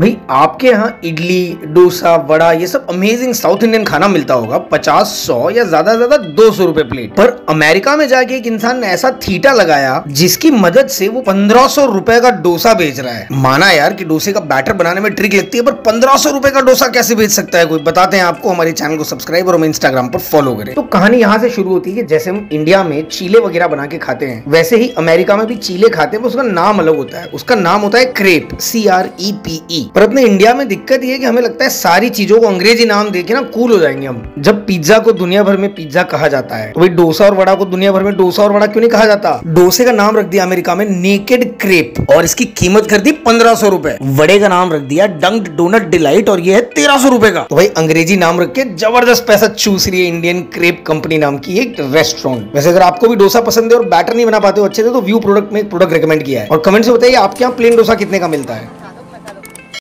भाई, आपके यहाँ इडली, डोसा, वड़ा, ये सब अमेजिंग साउथ इंडियन खाना मिलता होगा, पचास सौ या ज़्यादा ज़्यादा दो सौ रूपए प्लेट पर अमेरिका में जाके एक इंसान ने ऐसा थीटा लगाया, जिसकी मदद से वो पंद्रह सौ रूपए का डोसा बेच रहा है। माना यार कि डोसे का बैटर बनाने में ट्रिक लगती है, पर पंद्रह सौ रूपए का डोसा कैसे बेच सकता है कोई? बताते हैं आपको, हमारे चैनल को सब्सक्राइब और हमें इंस्टाग्राम पर फॉलो करें। तो कहानी यहाँ से शुरू होती है जैसे हम इंडिया में चीले वगैरह बना के खाते हैं, वैसे ही अमेरिका में भी चीले खाते हैं उसका नाम अलग होता है। उसका नाम होता है crepe C R E P E पर अपने इंडिया में दिक्कत ये है कि हमें लगता है सारी चीज़ों को अंग्रेज़ी नाम देके ना कूल हो जाएँगे हम। जब पिज्जा को दुनिया भर में पिज्जा कहा जाता है तो भाई डोसा और वड़ा को दुनिया भर में डोसा और वड़ा क्यों नहीं कहा जाता? डोसे का नाम रख दिया अमेरिका में नेकेड क्रेप और इसकी कीमत कर दी पंद्रह सौ रुपए। वड़े का नाम रख दिया डंक डोनट डिलाइट और ये है तेरह सौ रुपए का। तो भाई अंग्रेज़ी नाम रख के ज़बरदस्त पैसा चूस रही है इंडियन क्रेप कंपनी नाम की एक रेस्टोरेंट वैसे अगर आपको भी डोसा पसंद है और बैटर नहीं बना पाते हो अच्छे से तो व्यू प्रोडक्ट में एक प्रोडक्ट रिकमेंड किया है। और कमेंट से बताइए आपके यहाँ प्लेन डोसा कितने का मिलता है?